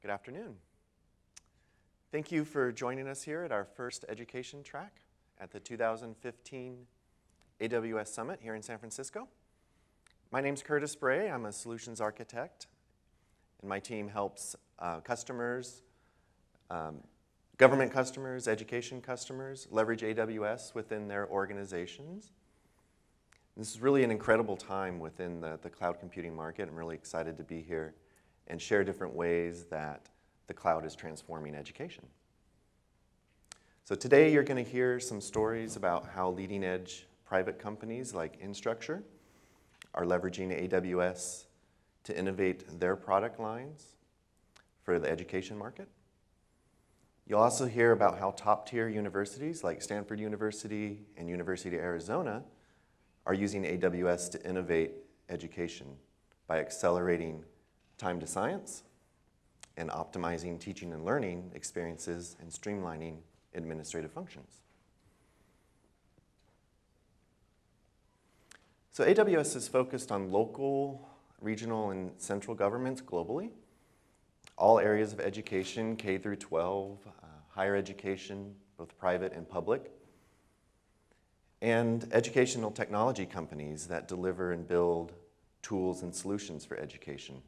Good afternoon. Thank you for joining us here at our first education track at the 2015 AWS Summit here in San Francisco. My name is Curtis Bray. I'm a solutions architect, and my team helps uh, customers, um, government customers, education customers leverage AWS within their organizations. This is really an incredible time within the, the cloud computing market. I'm really excited to be here and share different ways that the cloud is transforming education. So today you're going to hear some stories about how leading edge private companies like Instructure are leveraging AWS to innovate their product lines for the education market. You'll also hear about how top tier universities like Stanford University and University of Arizona are using AWS to innovate education by accelerating time to science, and optimizing teaching and learning experiences and streamlining administrative functions. So AWS is focused on local, regional, and central governments globally, all areas of education, K through 12, uh, higher education, both private and public, and educational technology companies that deliver and build tools and solutions for education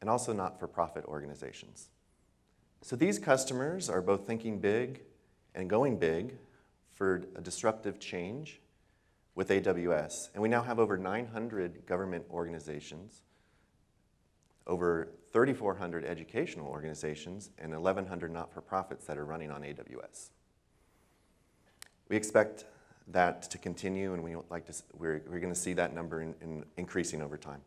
and also not-for-profit organizations. So these customers are both thinking big and going big for a disruptive change with AWS. And we now have over 900 government organizations, over 3,400 educational organizations, and 1,100 not-for-profits that are running on AWS. We expect that to continue, and we like to, we're, we're going to see that number in, in increasing over time.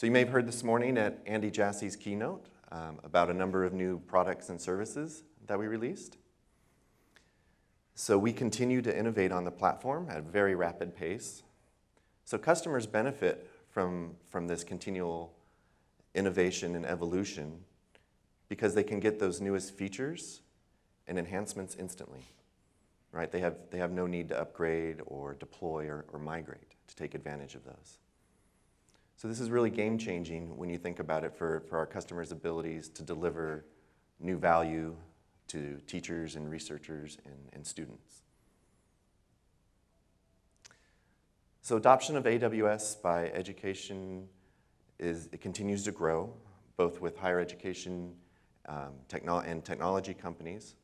So you may have heard this morning at Andy Jassy's keynote um, about a number of new products and services that we released. So we continue to innovate on the platform at a very rapid pace. So customers benefit from, from this continual innovation and evolution because they can get those newest features and enhancements instantly. Right? They have, they have no need to upgrade or deploy or, or migrate to take advantage of those. So this is really game changing when you think about it for, for our customers' abilities to deliver new value to teachers and researchers and, and students. So adoption of AWS by education is, it continues to grow, both with higher education um, techno and technology companies.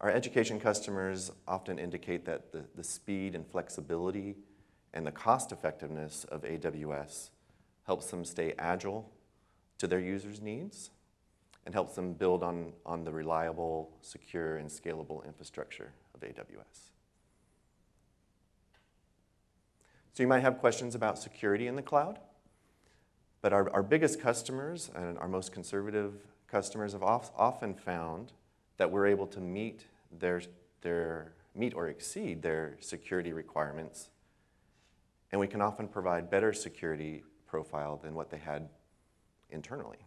Our education customers often indicate that the, the speed and flexibility and the cost effectiveness of AWS helps them stay agile to their users' needs, and helps them build on, on the reliable, secure, and scalable infrastructure of AWS. So you might have questions about security in the cloud, but our, our biggest customers and our most conservative customers have often found that we're able to meet their, their meet or exceed their security requirements, and we can often provide better security profile than what they had internally.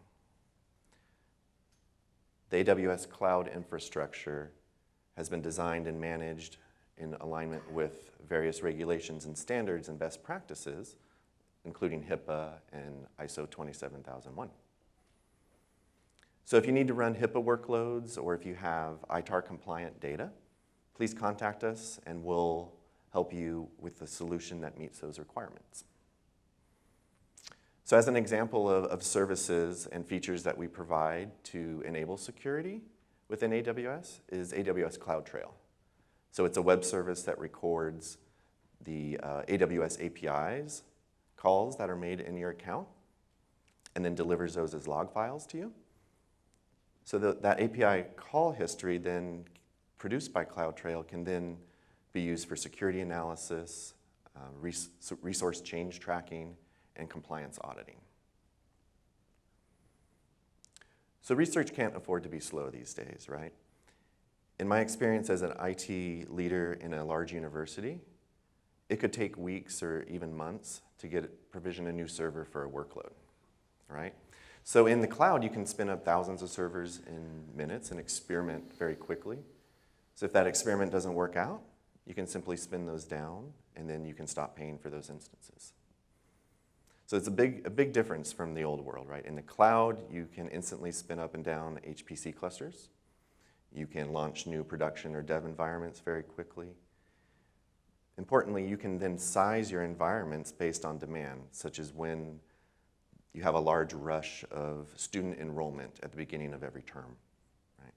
The AWS cloud infrastructure has been designed and managed in alignment with various regulations and standards and best practices, including HIPAA and ISO 27001. So if you need to run HIPAA workloads or if you have ITAR compliant data, please contact us and we'll help you with the solution that meets those requirements. So as an example of, of services and features that we provide to enable security within AWS is AWS CloudTrail. So it's a web service that records the uh, AWS APIs calls that are made in your account and then delivers those as log files to you. So the, that API call history then produced by CloudTrail can then be used for security analysis, uh, res resource change tracking, and compliance auditing. So research can't afford to be slow these days, right? In my experience as an IT leader in a large university, it could take weeks or even months to get provision a new server for a workload, right? So in the cloud, you can spin up thousands of servers in minutes and experiment very quickly. So if that experiment doesn't work out, you can simply spin those down and then you can stop paying for those instances. So it's a big, a big difference from the old world, right? In the cloud, you can instantly spin up and down HPC clusters. You can launch new production or dev environments very quickly. Importantly, you can then size your environments based on demand, such as when you have a large rush of student enrollment at the beginning of every term. Right?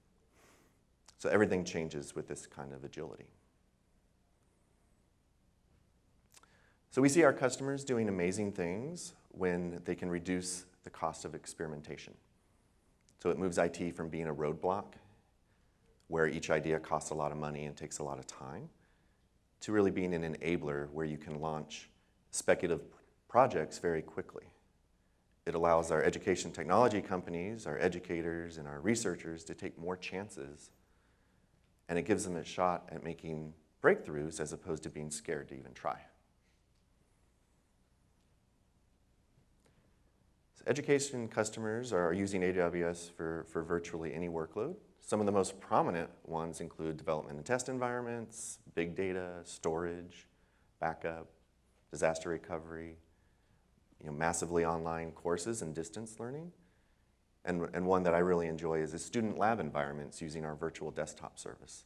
So everything changes with this kind of agility. So we see our customers doing amazing things when they can reduce the cost of experimentation. So it moves IT from being a roadblock, where each idea costs a lot of money and takes a lot of time, to really being an enabler where you can launch speculative projects very quickly. It allows our education technology companies, our educators, and our researchers to take more chances, and it gives them a shot at making breakthroughs as opposed to being scared to even try. Education customers are using AWS for, for virtually any workload. Some of the most prominent ones include development and test environments, big data, storage, backup, disaster recovery, you know, massively online courses and distance learning. And, and one that I really enjoy is the student lab environments using our virtual desktop service.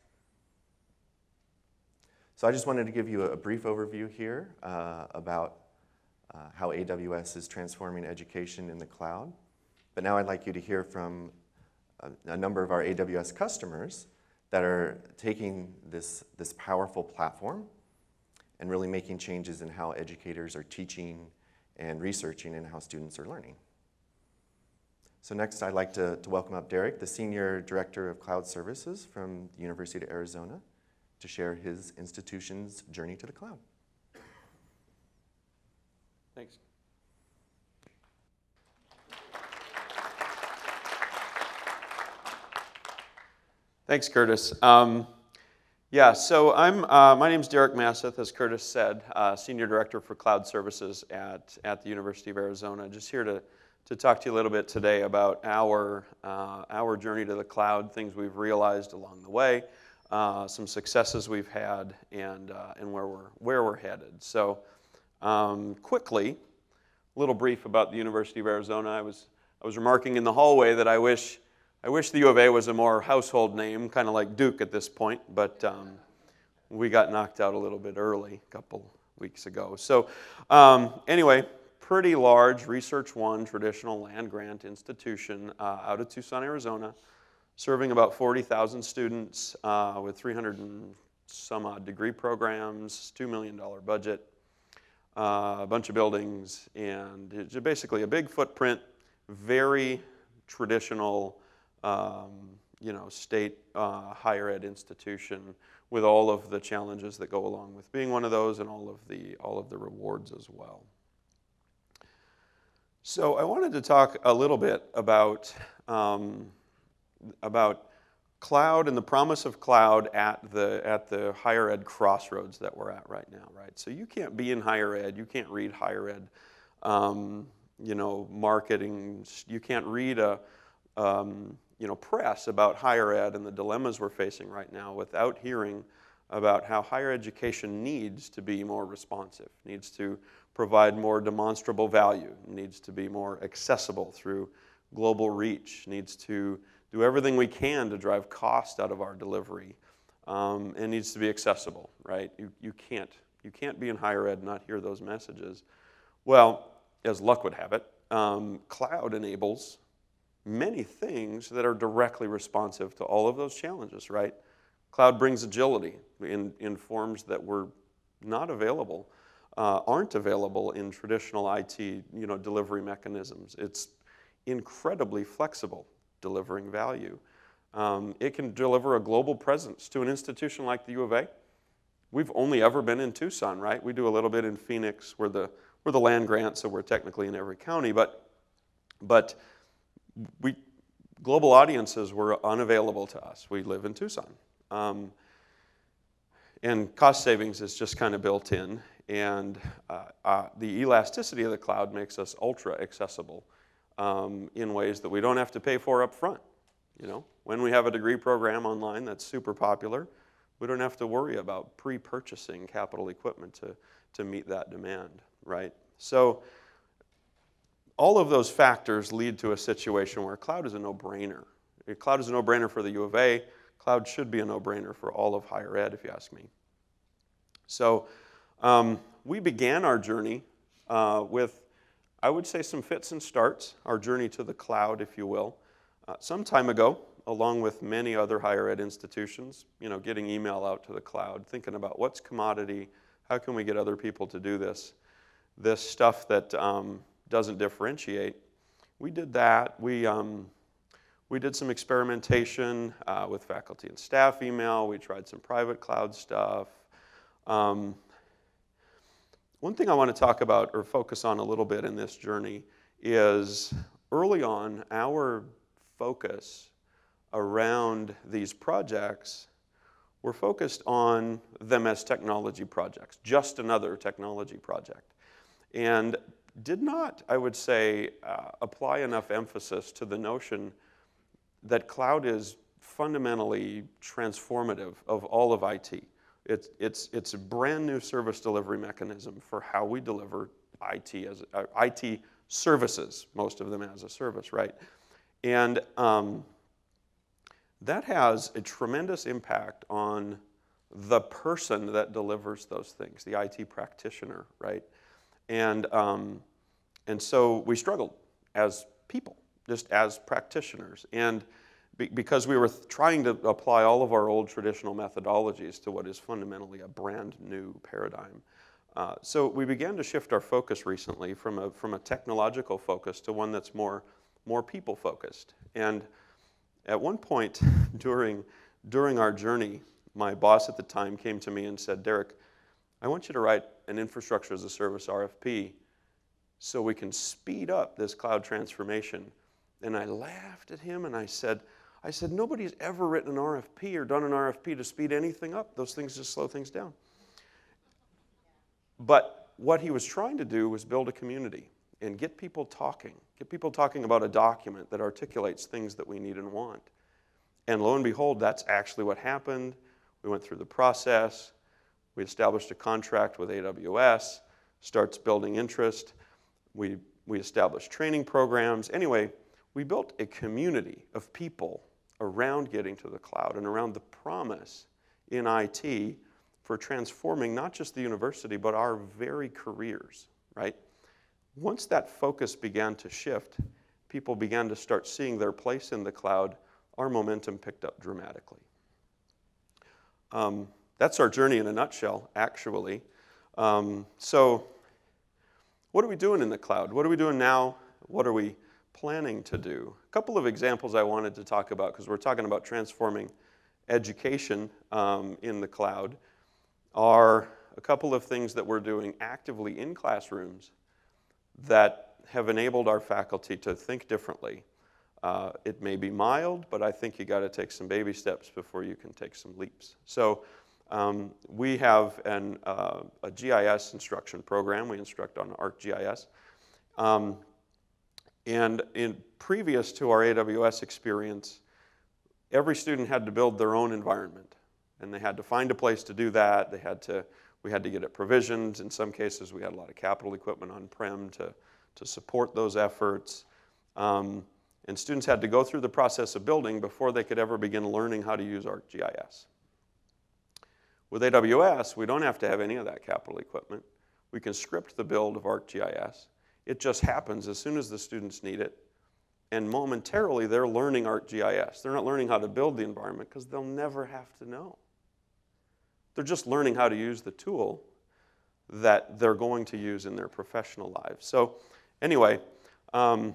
So I just wanted to give you a brief overview here uh, about uh, how AWS is transforming education in the cloud. But now I'd like you to hear from a, a number of our AWS customers that are taking this, this powerful platform and really making changes in how educators are teaching and researching and how students are learning. So next, I'd like to, to welcome up Derek, the Senior Director of Cloud Services from the University of Arizona, to share his institution's journey to the cloud. Thanks. Thanks, Curtis. Um, yeah, so I'm, uh, my name is Derek Masseth, as Curtis said, uh, Senior Director for Cloud Services at, at the University of Arizona. Just here to, to talk to you a little bit today about our, uh, our journey to the cloud, things we've realized along the way, uh, some successes we've had, and, uh, and where, we're, where we're headed. So um, quickly, a little brief about the University of Arizona. I was, I was remarking in the hallway that I wish I wish the U of A was a more household name, kind of like Duke at this point, but um, we got knocked out a little bit early a couple weeks ago. So, um, anyway, pretty large Research One traditional land grant institution uh, out of Tucson, Arizona, serving about 40,000 students uh, with 300 and some odd degree programs, $2 million budget, uh, a bunch of buildings, and basically a big footprint, very traditional um, you know, state uh, higher ed institution with all of the challenges that go along with being one of those and all of the, all of the rewards as well. So I wanted to talk a little bit about, um, about cloud and the promise of cloud at the, at the higher ed crossroads that we're at right now, right? So you can't be in higher ed, you can't read higher ed, um, you know, marketing, you can't read a, um, you know, press about higher ed and the dilemmas we're facing right now without hearing about how higher education needs to be more responsive, needs to provide more demonstrable value, needs to be more accessible through global reach, needs to do everything we can to drive cost out of our delivery, um, and needs to be accessible, right? You, you, can't, you can't be in higher ed and not hear those messages. Well, as luck would have it, um, cloud enables many things that are directly responsive to all of those challenges, right? Cloud brings agility in, in forms that were not available, uh, aren't available in traditional IT you know, delivery mechanisms. It's incredibly flexible, delivering value. Um, it can deliver a global presence to an institution like the U of A. We've only ever been in Tucson, right? We do a little bit in Phoenix. We're the, we're the land grant, so we're technically in every county, but, but we, global audiences were unavailable to us. We live in Tucson. Um, and cost savings is just kind of built in. And uh, uh, the elasticity of the cloud makes us ultra accessible um, in ways that we don't have to pay for up front. You know, when we have a degree program online that's super popular, we don't have to worry about pre-purchasing capital equipment to, to meet that demand, right? So all of those factors lead to a situation where cloud is a no-brainer. Cloud is a no-brainer for the U of A. Cloud should be a no-brainer for all of higher ed, if you ask me. So um, we began our journey uh, with, I would say, some fits and starts, our journey to the cloud, if you will, uh, some time ago, along with many other higher ed institutions, you know, getting email out to the cloud, thinking about what's commodity, how can we get other people to do this, this stuff that um, doesn't differentiate. We did that. We, um, we did some experimentation uh, with faculty and staff email. We tried some private cloud stuff. Um, one thing I want to talk about or focus on a little bit in this journey is early on, our focus around these projects were focused on them as technology projects, just another technology project. And did not, I would say, uh, apply enough emphasis to the notion that cloud is fundamentally transformative of all of IT. It's, it's, it's a brand new service delivery mechanism for how we deliver IT, as, uh, IT services, most of them as a service, right? And um, that has a tremendous impact on the person that delivers those things, the IT practitioner, right? And, um, and so we struggled as people, just as practitioners. And because we were trying to apply all of our old traditional methodologies to what is fundamentally a brand new paradigm. Uh, so we began to shift our focus recently from a, from a technological focus to one that's more, more people focused. And at one point during, during our journey, my boss at the time came to me and said, Derek, I want you to write an infrastructure as a service RFP so we can speed up this cloud transformation. And I laughed at him and I said, I said, nobody's ever written an RFP or done an RFP to speed anything up. Those things just slow things down. But what he was trying to do was build a community and get people talking, get people talking about a document that articulates things that we need and want. And lo and behold, that's actually what happened. We went through the process. We established a contract with AWS, starts building interest. We, we established training programs. Anyway, we built a community of people around getting to the cloud and around the promise in IT for transforming not just the university, but our very careers, right? Once that focus began to shift, people began to start seeing their place in the cloud, our momentum picked up dramatically. Um, that's our journey in a nutshell, actually. Um, so, what are we doing in the cloud? What are we doing now? What are we planning to do? A couple of examples I wanted to talk about because we're talking about transforming education um, in the cloud are a couple of things that we're doing actively in classrooms that have enabled our faculty to think differently. Uh, it may be mild, but I think you got to take some baby steps before you can take some leaps. So um, we have an, uh, a GIS instruction program. We instruct on ArcGIS. Um, and in previous to our AWS experience, every student had to build their own environment. And they had to find a place to do that. They had to, we had to get it provisioned. In some cases, we had a lot of capital equipment on-prem to, to support those efforts. Um, and students had to go through the process of building before they could ever begin learning how to use ArcGIS. With AWS, we don't have to have any of that capital equipment. We can script the build of ArcGIS. It just happens as soon as the students need it. And momentarily, they're learning ArcGIS. They're not learning how to build the environment because they'll never have to know. They're just learning how to use the tool that they're going to use in their professional lives. So, anyway, um,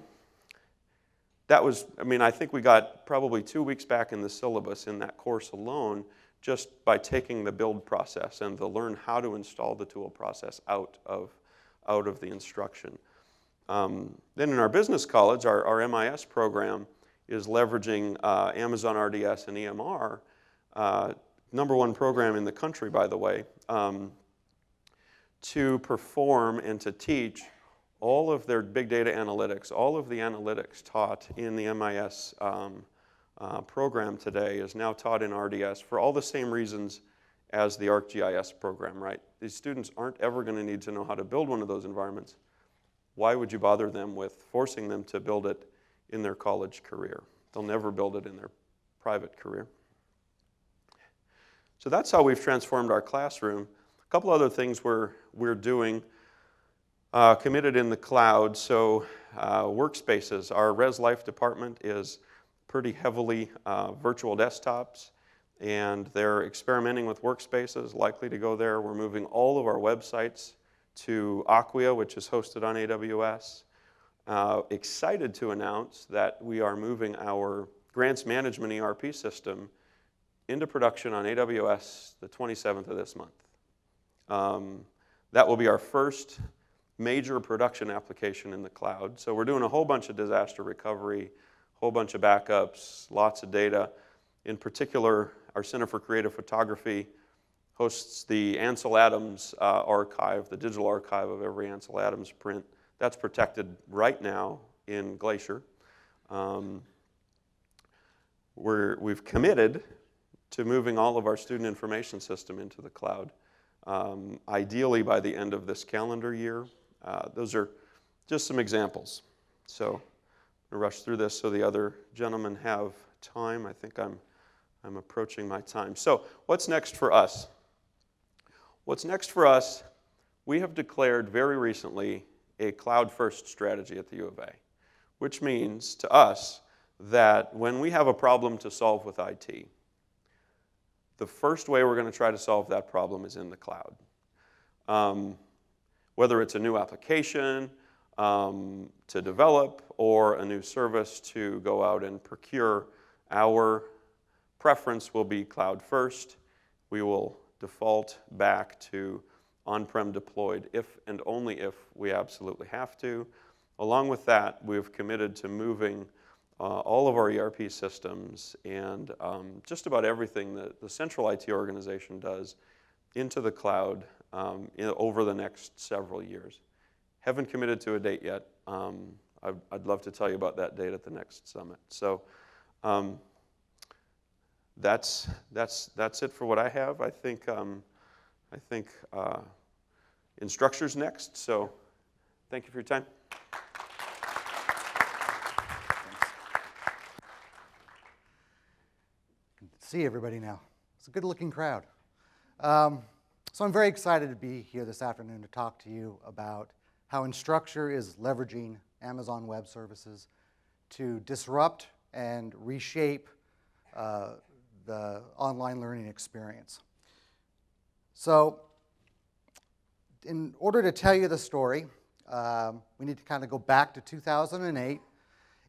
that was, I mean, I think we got probably two weeks back in the syllabus in that course alone just by taking the build process and the learn how to install the tool process out of, out of the instruction. Um, then in our business college, our, our MIS program is leveraging uh, Amazon RDS and EMR, uh, number one program in the country, by the way, um, to perform and to teach all of their big data analytics, all of the analytics taught in the MIS um, uh, program today is now taught in RDS for all the same reasons as the ArcGIS program, right? These students aren't ever going to need to know how to build one of those environments. Why would you bother them with forcing them to build it in their college career? They'll never build it in their private career. So that's how we've transformed our classroom. A couple other things we're, we're doing. Uh, committed in the cloud, so uh, workspaces. Our Res Life department is pretty heavily uh, virtual desktops, and they're experimenting with workspaces, likely to go there. We're moving all of our websites to Acquia, which is hosted on AWS. Uh, excited to announce that we are moving our grants management ERP system into production on AWS the 27th of this month. Um, that will be our first major production application in the cloud. So we're doing a whole bunch of disaster recovery, a whole bunch of backups, lots of data. In particular, our Center for Creative Photography hosts the Ansel Adams uh, archive, the digital archive of every Ansel Adams print. That's protected right now in Glacier. Um, we're, we've committed to moving all of our student information system into the cloud, um, ideally by the end of this calendar year. Uh, those are just some examples. So I'm going to rush through this so the other gentlemen have time. I think I'm, I'm approaching my time. So what's next for us? What's next for us, we have declared very recently a cloud-first strategy at the U of A, which means to us that when we have a problem to solve with IT, the first way we're going to try to solve that problem is in the cloud. Um, whether it's a new application um, to develop or a new service to go out and procure, our preference will be cloud first. We will default back to on-prem deployed if and only if we absolutely have to. Along with that, we've committed to moving uh, all of our ERP systems and um, just about everything that the central IT organization does into the cloud um, in, over the next several years. Haven't committed to a date yet. Um, I'd, I'd, love to tell you about that date at the next summit. So um, that's, that's, that's it for what I have. I think, um, I think uh, Instructure's next. So thank you for your time. see everybody now. It's a good looking crowd. Um, so I'm very excited to be here this afternoon to talk to you about how Instructure is leveraging Amazon Web Services to disrupt and reshape uh, the online learning experience. So in order to tell you the story, um, we need to kind of go back to 2008.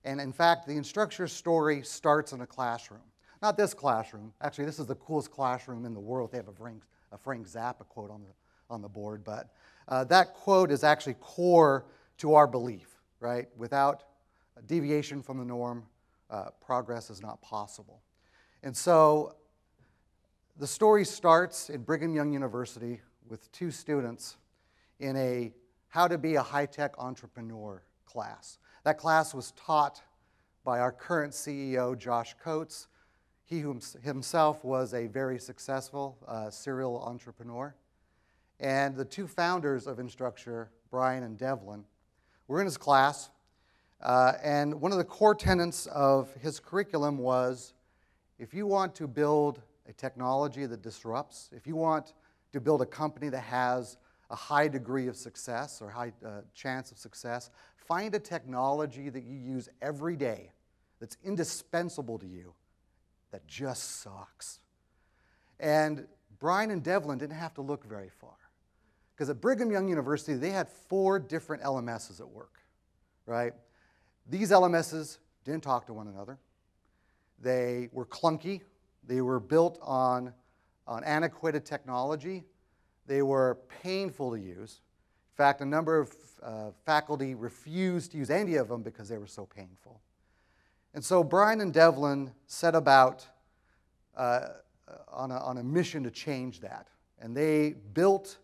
And in fact, the Instructure story starts in a classroom. Not this classroom. Actually, this is the coolest classroom in the world. They have a Frank, a Frank Zappa quote on the, on the board. But uh, that quote is actually core to our belief, right? Without deviation from the norm, uh, progress is not possible. And so the story starts in Brigham Young University with two students in a How to Be a High Tech Entrepreneur class. That class was taught by our current CEO, Josh Coates, he himself was a very successful uh, serial entrepreneur. And the two founders of Instructure, Brian and Devlin, were in his class. Uh, and one of the core tenets of his curriculum was if you want to build a technology that disrupts, if you want to build a company that has a high degree of success or high uh, chance of success, find a technology that you use every day that's indispensable to you that just sucks. And Brian and Devlin didn't have to look very far. Because at Brigham Young University, they had four different LMSs at work, right? These LMSs didn't talk to one another. They were clunky. They were built on, on antiquated technology. They were painful to use. In fact, a number of uh, faculty refused to use any of them because they were so painful. And so Brian and Devlin set about uh, on, a, on a mission to change that. And they built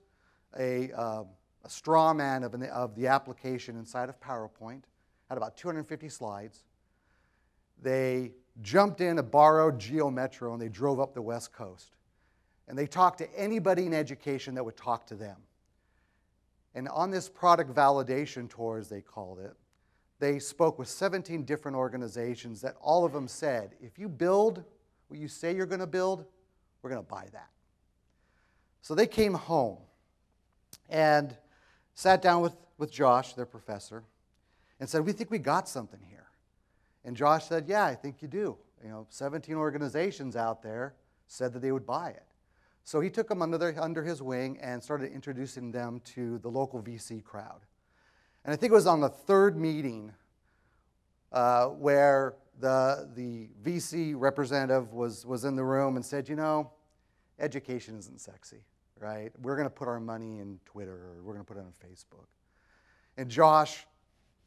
a, uh, a straw man of, an, of the application inside of PowerPoint, had about 250 slides. They jumped in a borrowed Geo Metro and they drove up the West Coast. And they talked to anybody in education that would talk to them. And on this product validation tour, as they called it, they spoke with 17 different organizations that all of them said, if you build what you say you're going to build, we're going to buy that. So they came home and sat down with, with Josh, their professor, and said, We think we got something here. And Josh said, Yeah, I think you do. You know, 17 organizations out there said that they would buy it. So he took them under, their, under his wing and started introducing them to the local VC crowd. And I think it was on the third meeting uh, where the, the VC representative was, was in the room and said, You know, education isn't sexy, right? We're going to put our money in Twitter or we're going to put it on Facebook. And Josh,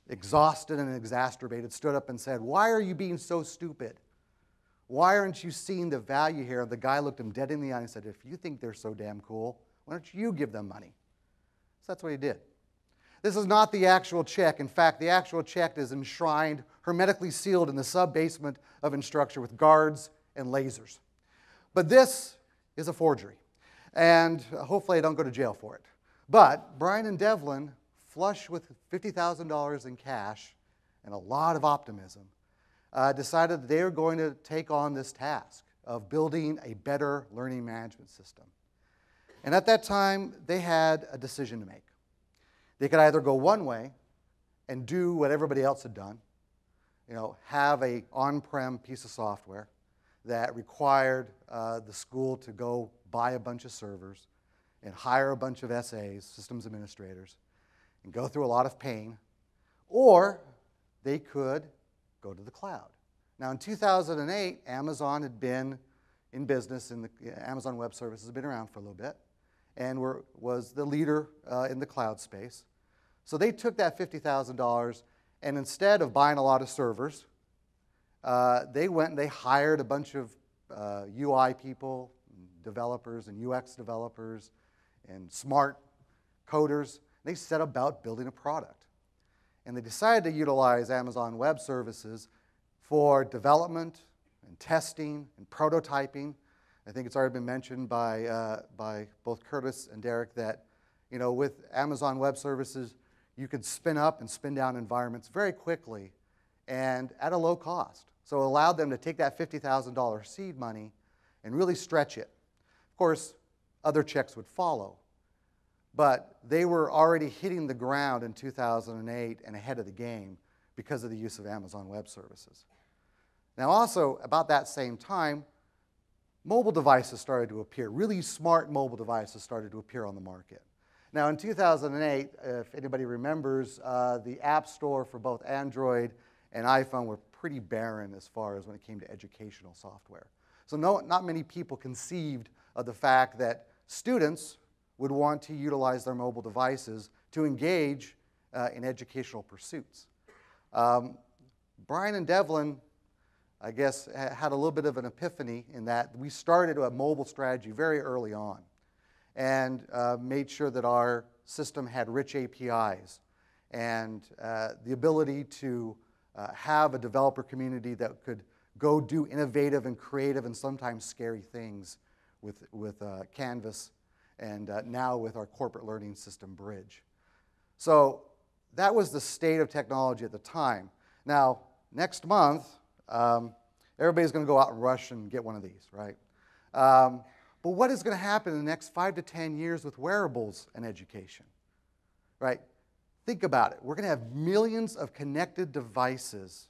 exhausted and exacerbated, stood up and said, Why are you being so stupid? Why aren't you seeing the value here? The guy looked him dead in the eye and said, If you think they're so damn cool, why don't you give them money? So that's what he did. This is not the actual check. In fact, the actual check is enshrined, hermetically sealed in the sub basement of Instructure with guards and lasers. But this is a forgery. And hopefully I don't go to jail for it. But Brian and Devlin, flush with $50,000 in cash and a lot of optimism, uh, decided that they were going to take on this task of building a better learning management system. And at that time, they had a decision to make. They could either go one way and do what everybody else had done, you know, have a on-prem piece of software that required uh, the school to go buy a bunch of servers and hire a bunch of SAs, systems administrators, and go through a lot of pain, or they could go to the cloud. Now, in 2008, Amazon had been in business, and the Amazon Web Services had been around for a little bit, and were, was the leader uh, in the cloud space. So they took that $50,000, and instead of buying a lot of servers, uh, they went and they hired a bunch of uh, UI people, developers, and UX developers, and smart coders. They set about building a product and they decided to utilize Amazon Web Services for development and testing and prototyping. I think it's already been mentioned by, uh, by both Curtis and Derek that you know, with Amazon Web Services, you could spin up and spin down environments very quickly and at a low cost. So it allowed them to take that $50,000 seed money and really stretch it. Of course, other checks would follow but they were already hitting the ground in 2008 and ahead of the game because of the use of Amazon Web Services. Now, also, about that same time, mobile devices started to appear. Really smart mobile devices started to appear on the market. Now, in 2008, if anybody remembers, uh, the App Store for both Android and iPhone were pretty barren as far as when it came to educational software. So, no, not many people conceived of the fact that students would want to utilize their mobile devices to engage uh, in educational pursuits. Um, Brian and Devlin, I guess, had a little bit of an epiphany in that we started a mobile strategy very early on and uh, made sure that our system had rich APIs and uh, the ability to uh, have a developer community that could go do innovative and creative and sometimes scary things with, with uh, Canvas and uh, now with our corporate learning system bridge. So that was the state of technology at the time. Now, next month, um, everybody's going to go out and rush and get one of these, right? Um, but what is going to happen in the next five to 10 years with wearables and education, right? Think about it. We're going to have millions of connected devices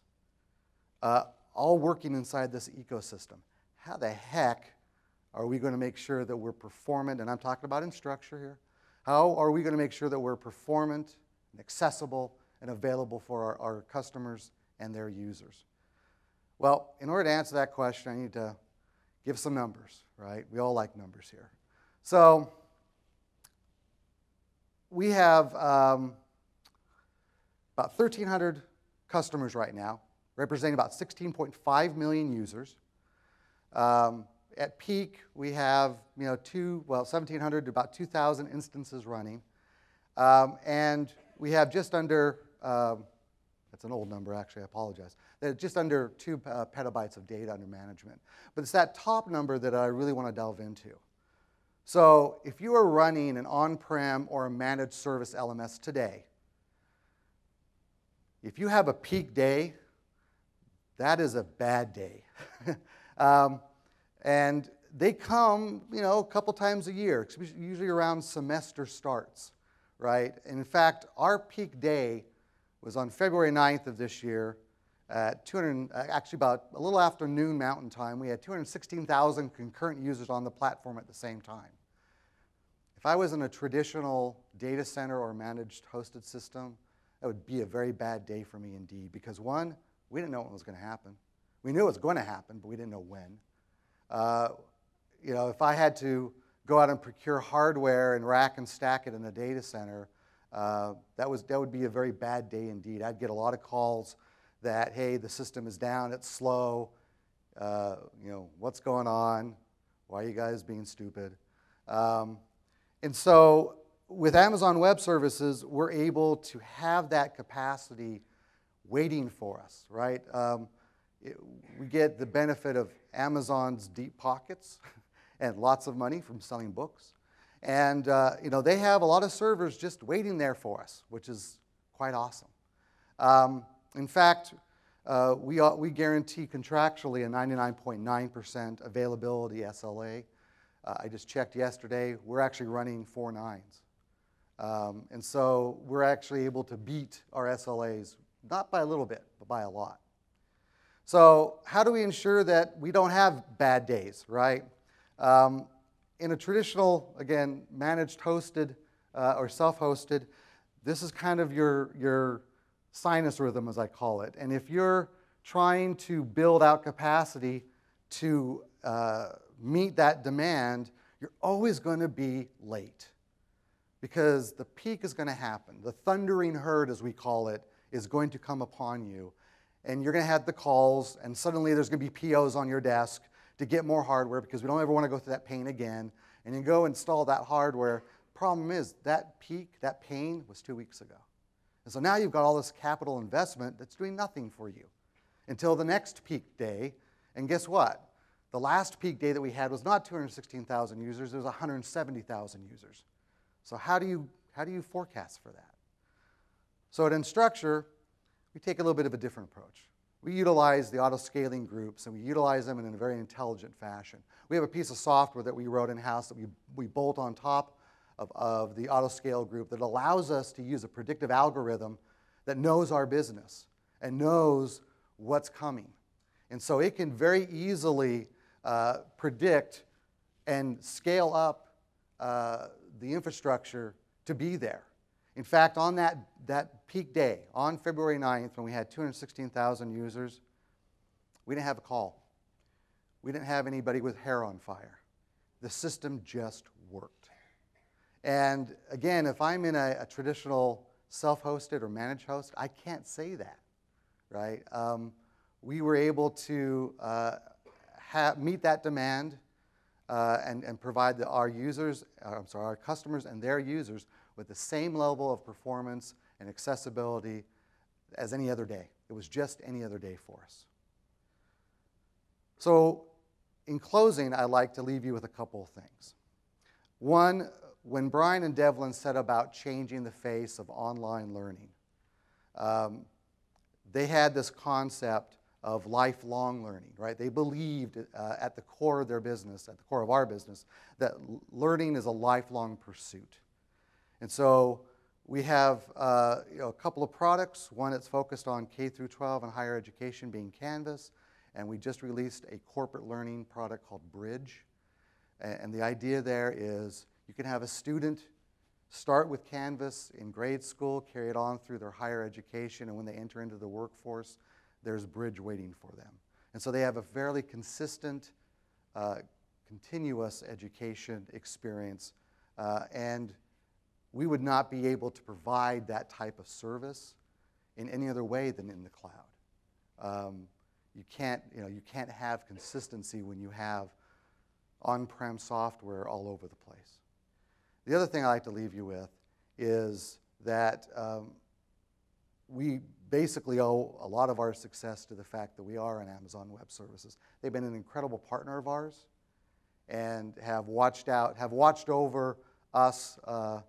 uh, all working inside this ecosystem. How the heck are we going to make sure that we're performant? And I'm talking about Instructure here. How are we going to make sure that we're performant and accessible and available for our, our customers and their users? Well, in order to answer that question, I need to give some numbers, right? We all like numbers here. So we have um, about 1,300 customers right now, representing about 16.5 million users. Um, at peak, we have you know two, well, 1,700 to about 2,000 instances running, um, and we have just under. Um, that's an old number, actually. I apologize. Just under two uh, petabytes of data under management. But it's that top number that I really want to delve into. So if you are running an on-prem or a managed service LMS today, if you have a peak day, that is a bad day. um, and they come, you know, a couple times a year, usually around semester starts, right? And in fact, our peak day was on February 9th of this year at 200, uh, actually about a little after noon Mountain Time. We had 216,000 concurrent users on the platform at the same time. If I was in a traditional data center or managed hosted system, that would be a very bad day for me indeed because one, we didn't know what was going to happen. We knew it was going to happen, but we didn't know when. Uh, you know, if I had to go out and procure hardware and rack and stack it in a data center, uh, that, was, that would be a very bad day indeed. I'd get a lot of calls that, hey, the system is down, it's slow, uh, you know, what's going on? Why are you guys being stupid? Um, and so with Amazon Web Services, we're able to have that capacity waiting for us, right? Um, it, we get the benefit of Amazon's deep pockets and lots of money from selling books. And uh, you know, they have a lot of servers just waiting there for us, which is quite awesome. Um, in fact, uh, we, we guarantee contractually a 99.9% availability SLA. Uh, I just checked yesterday, we're actually running four nines. Um, and so we're actually able to beat our SLAs, not by a little bit, but by a lot. So, how do we ensure that we don't have bad days, right? Um, in a traditional, again, managed hosted uh, or self hosted, this is kind of your, your sinus rhythm, as I call it. And if you're trying to build out capacity to uh, meet that demand, you're always going to be late because the peak is going to happen. The thundering herd, as we call it, is going to come upon you. And you're going to have the calls, and suddenly there's going to be POs on your desk to get more hardware because we don't ever want to go through that pain again. And you go install that hardware. Problem is, that peak, that pain was two weeks ago. And so now you've got all this capital investment that's doing nothing for you until the next peak day. And guess what? The last peak day that we had was not 216,000 users, it was 170,000 users. So how do you, how do you forecast for that? So at Instructure, we take a little bit of a different approach. We utilize the auto-scaling groups, and we utilize them in a very intelligent fashion. We have a piece of software that we wrote in-house that we, we bolt on top of, of the auto-scale group that allows us to use a predictive algorithm that knows our business and knows what's coming. And so it can very easily uh, predict and scale up uh, the infrastructure to be there. In fact, on that, that peak day, on February 9th, when we had 216,000 users, we didn't have a call. We didn't have anybody with hair on fire. The system just worked. And again, if I'm in a, a traditional self hosted or managed host, I can't say that, right? Um, we were able to uh, meet that demand uh, and, and provide the, our users, uh, I'm sorry, our customers and their users with the same level of performance and accessibility as any other day. It was just any other day for us. So, in closing, I'd like to leave you with a couple of things. One, when Brian and Devlin set about changing the face of online learning, um, they had this concept of lifelong learning, right? They believed uh, at the core of their business, at the core of our business, that learning is a lifelong pursuit. And so we have uh, you know, a couple of products. One that's focused on K through 12 and higher education, being Canvas, and we just released a corporate learning product called Bridge. And the idea there is you can have a student start with Canvas in grade school, carry it on through their higher education, and when they enter into the workforce, there's Bridge waiting for them. And so they have a fairly consistent, uh, continuous education experience. Uh, and we would not be able to provide that type of service in any other way than in the cloud. Um, you can't, you know, you can't have consistency when you have on-prem software all over the place. The other thing I like to leave you with is that um, we basically owe a lot of our success to the fact that we are on Amazon Web Services. They've been an incredible partner of ours, and have watched out, have watched over us uh,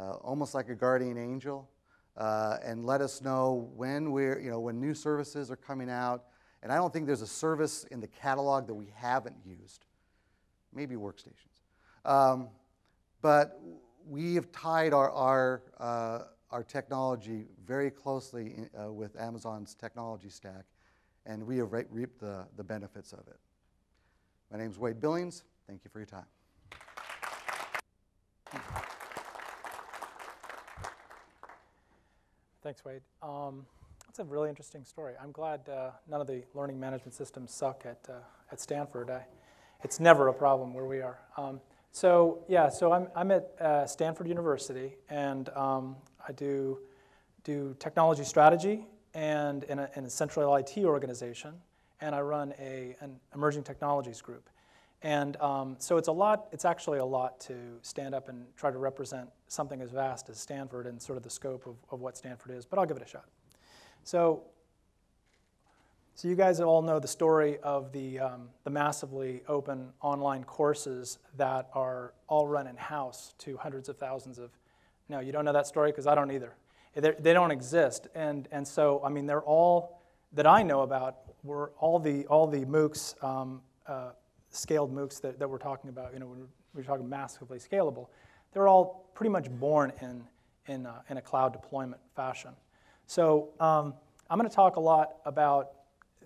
uh, almost like a guardian angel, uh, and let us know when we're, you know, when new services are coming out. And I don't think there's a service in the catalog that we haven't used. Maybe workstations. Um, but we have tied our, our, uh, our technology very closely in, uh, with Amazon's technology stack, and we have re- reaped the, the benefits of it. My name is Wade Billings. Thank you for your time. Thanks, Wade. Um, that's a really interesting story. I'm glad uh, none of the learning management systems suck at, uh, at Stanford. I, it's never a problem where we are. Um, so yeah, so I'm, I'm at uh, Stanford University, and um, I do, do technology strategy and in a, in a central IT organization, and I run a, an emerging technologies group. And um, so it's a lot, it's actually a lot to stand up and try to represent something as vast as Stanford and sort of the scope of, of what Stanford is, but I'll give it a shot. So, so you guys all know the story of the, um, the massively open online courses that are all run in-house to hundreds of thousands of, no, you don't know that story because I don't either. They're, they do not exist. And, and so, I mean, they're all, that I know about, were all the, all the MOOCs, um, uh, scaled MOOCs that, that we're talking about, you know, when we're talking massively scalable, they're all pretty much born in, in, uh, in a cloud deployment fashion. So um, I'm going to talk a lot about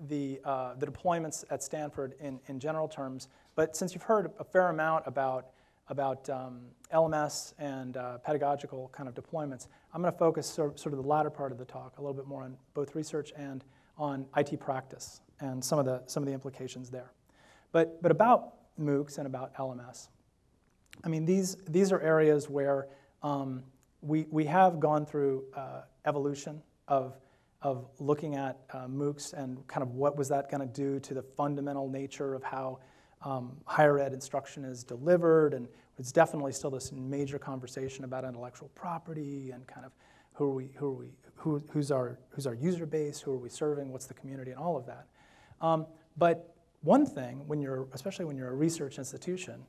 the, uh, the deployments at Stanford in, in general terms, but since you've heard a fair amount about, about um, LMS and uh, pedagogical kind of deployments, I'm going to focus sort, sort of the latter part of the talk a little bit more on both research and on IT practice and some of the, some of the implications there. But, but about MOOCs and about LMS, I mean, these, these are areas where um, we, we have gone through uh, evolution of, of looking at uh, MOOCs and kind of what was that going to do to the fundamental nature of how um, higher ed instruction is delivered. And it's definitely still this major conversation about intellectual property and kind of who are we, who are we, who, who's, our, who's our user base, who are we serving, what's the community, and all of that. Um, but one thing, when you're, especially when you're a research institution,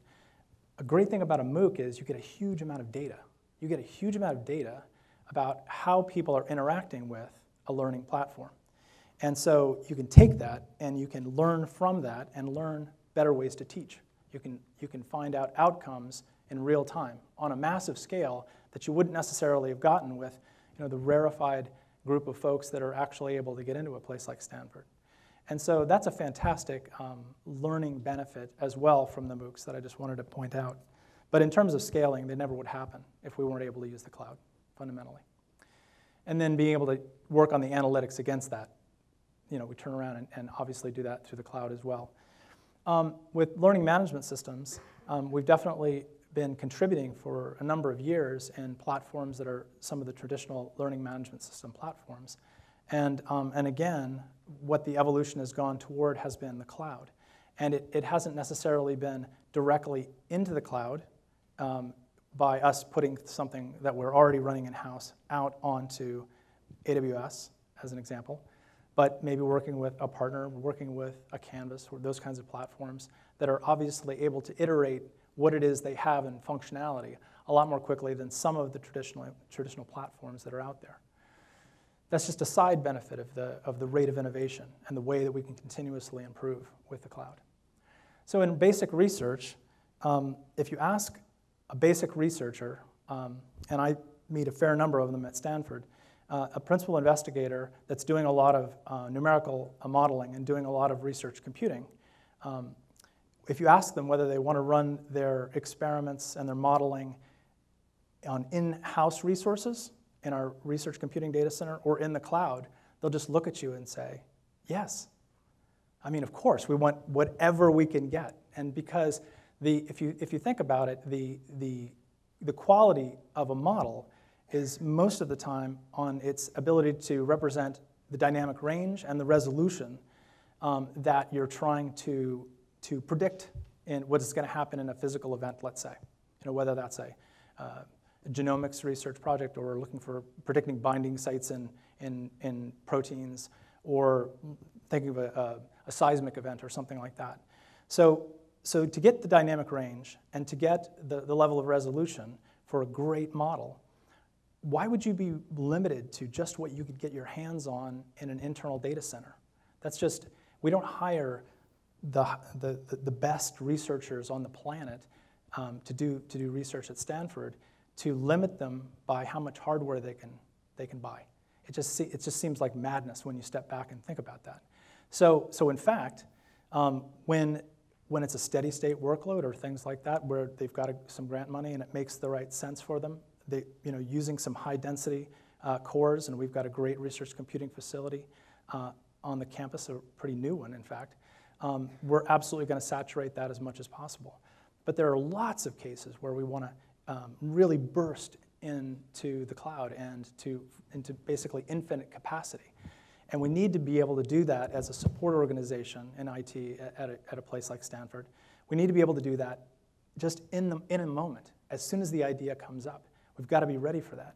a great thing about a MOOC is you get a huge amount of data. You get a huge amount of data about how people are interacting with a learning platform. And so you can take that and you can learn from that and learn better ways to teach. You can, you can find out outcomes in real time on a massive scale that you wouldn't necessarily have gotten with you know, the rarefied group of folks that are actually able to get into a place like Stanford. And so that's a fantastic um, learning benefit as well from the MOOCs that I just wanted to point out. But in terms of scaling, they never would happen if we weren't able to use the cloud, fundamentally. And then being able to work on the analytics against that. You know, we turn around and, and obviously do that through the cloud as well. Um, with learning management systems, um, we've definitely been contributing for a number of years in platforms that are some of the traditional learning management system platforms. And, um, and again, what the evolution has gone toward has been the cloud. And it, it hasn't necessarily been directly into the cloud um, by us putting something that we're already running in house out onto AWS, as an example, but maybe working with a partner, working with a Canvas, or those kinds of platforms that are obviously able to iterate what it is they have in functionality a lot more quickly than some of the traditional, traditional platforms that are out there. That's just a side benefit of the, of the rate of innovation and the way that we can continuously improve with the cloud. So in basic research, um, if you ask a basic researcher, um, and I meet a fair number of them at Stanford, uh, a principal investigator that's doing a lot of uh, numerical uh, modeling and doing a lot of research computing, um, if you ask them whether they want to run their experiments and their modeling on in-house resources, in our research computing data center or in the cloud, they'll just look at you and say, yes. I mean, of course, we want whatever we can get. And because the, if, you, if you think about it, the, the, the quality of a model is most of the time on its ability to represent the dynamic range and the resolution um, that you're trying to, to predict in what is going to happen in a physical event, let's say. You know, whether that's a uh, genomics research project or looking for predicting binding sites in, in, in proteins or thinking of a, a, a seismic event or something like that. So, so to get the dynamic range and to get the, the level of resolution for a great model, why would you be limited to just what you could get your hands on in an internal data center? That's just, we don't hire the, the, the best researchers on the planet um, to, do, to do research at Stanford to limit them by how much hardware they can, they can buy. It just, it just seems like madness when you step back and think about that. So, so in fact, um, when, when it's a steady state workload or things like that, where they've got a, some grant money and it makes the right sense for them, they, you know, using some high density uh, cores, and we've got a great research computing facility uh, on the campus, a pretty new one, in fact, um, we're absolutely going to saturate that as much as possible. But there are lots of cases where we want to um, really burst into the cloud and to into basically infinite capacity. And we need to be able to do that as a support organization in IT at a, at a place like Stanford. We need to be able to do that just in, the, in a moment, as soon as the idea comes up. We've got to be ready for that.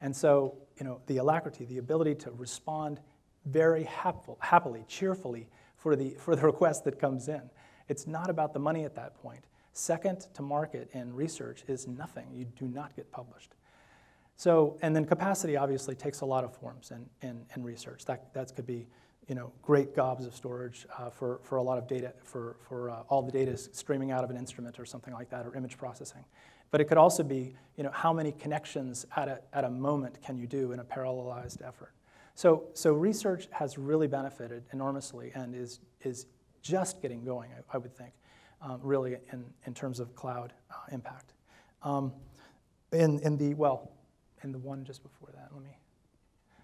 And so, you know, the alacrity, the ability to respond very happily, happily cheerfully for the, for the request that comes in. It's not about the money at that point. Second to market in research is nothing. You do not get published. So, and then capacity obviously takes a lot of forms in, in, in research. That, that could be, you know, great gobs of storage uh, for, for a lot of data, for, for uh, all the data streaming out of an instrument or something like that, or image processing. But it could also be, you know, how many connections at a, at a moment can you do in a parallelized effort? So, so research has really benefited enormously and is, is just getting going, I, I would think, um, really in, in terms of cloud uh, impact. Um, in, in the, well, in the one just before that, let me.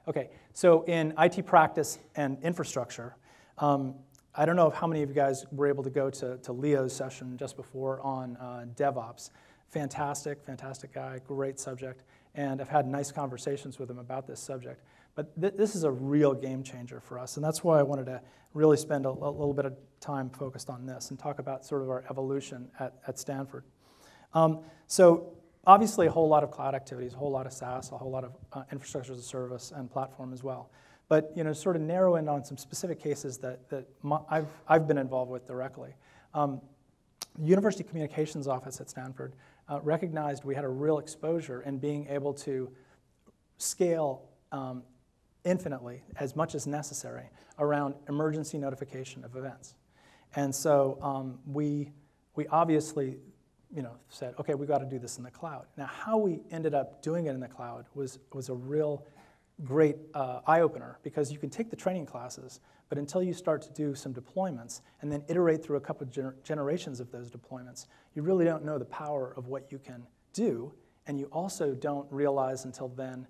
Okay, so in IT practice and infrastructure, um, I don't know how many of you guys were able to go to, to Leo's session just before on uh, DevOps. Fantastic, fantastic guy, great subject, and I've had nice conversations with him about this subject. But th- this is a real game changer for us, and that's why I wanted to really spend a, a, little bit of time focused on this and talk about sort of our evolution at, at Stanford. Um, so obviously a whole lot of cloud activities, a whole lot of SaaS, a whole lot of uh, infrastructure as a service and platform as well. But you know, sort of narrow in on some specific cases that, that my, I've, I've been involved with directly. Um, the University Communications Office at Stanford uh, recognized we had a real exposure in being able to scale um, infinitely, as much as necessary, around emergency notification of events. And so um, we, we obviously you know, said, okay, we've got to do this in the cloud. Now, how we ended up doing it in the cloud was, was a real great uh, eye opener because you can take the training classes, but until you start to do some deployments and then iterate through a couple of gener generations of those deployments, you really don't know the power of what you can do, and you also don't realize until then